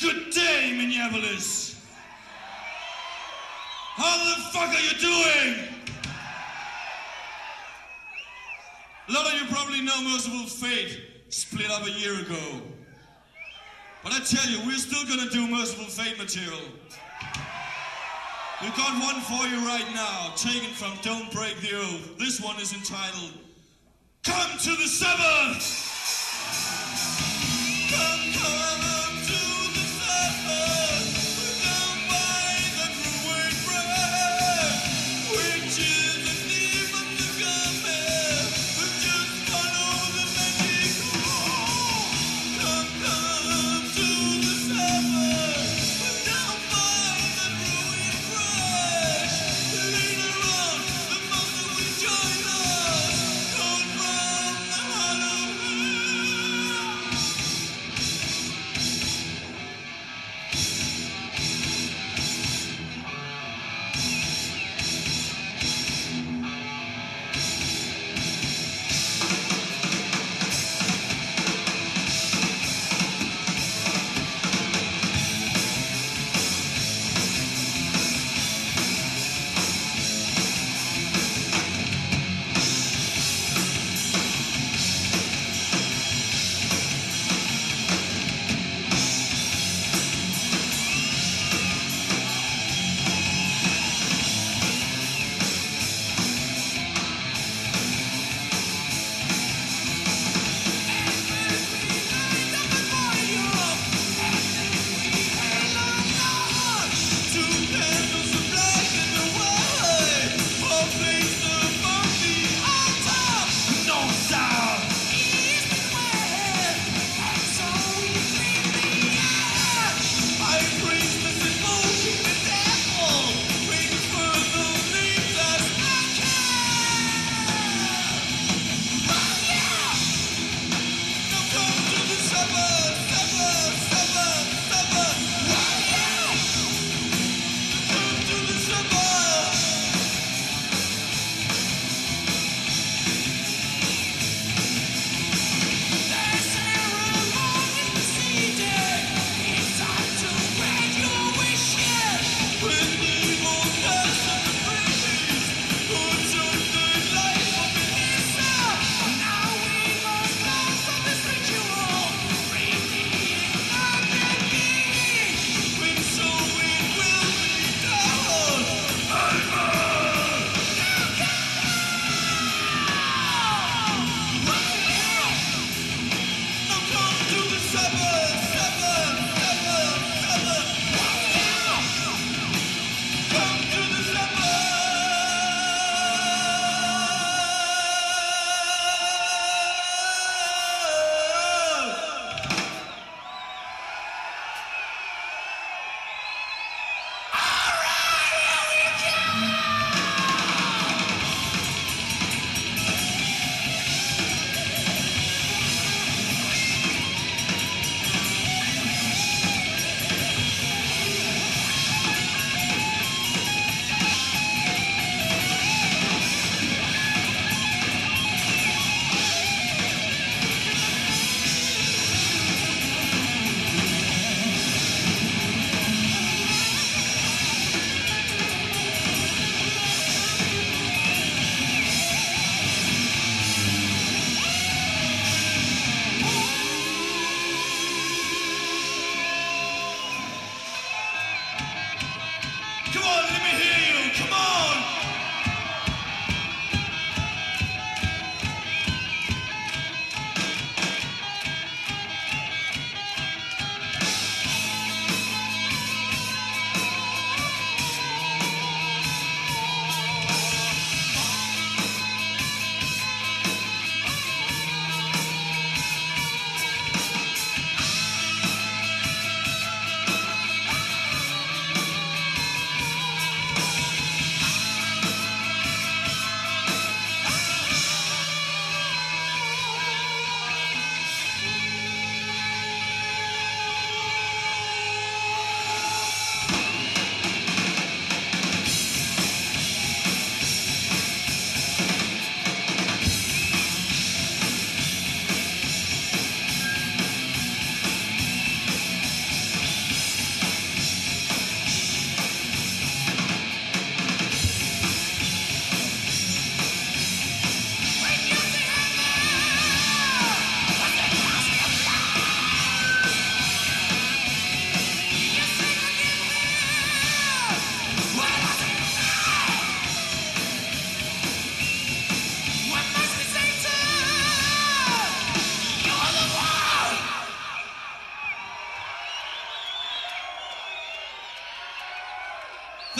Good day, Minneapolis. How the fuck are you doing? A lot of you probably know Mercyful Fate split up a year ago. But I tell you, we're still gonna do Mercyful Fate material. We've got one for you right now, taken from Don't Break the Oath. This one is entitled Come to the Sabbath! Come, come